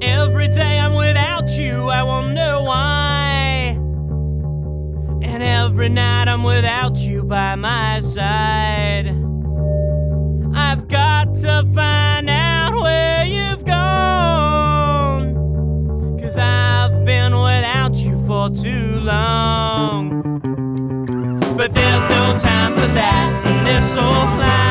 every day I'm without you, I wonder why. And every night I'm without you by my side. I've got to find out where you've gone. Cause I've been without you for too long. But there's no time for that in this old life.